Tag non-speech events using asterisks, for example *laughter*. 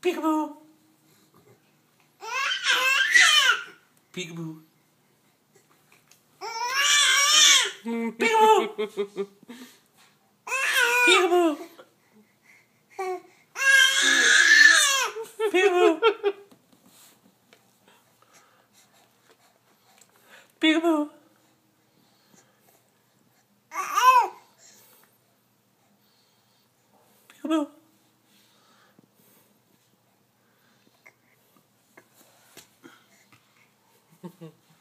Peekaboo. Peekaboo. Peekaboo. *laughs* Peekaboo. Peekaboo. Mm-hmm.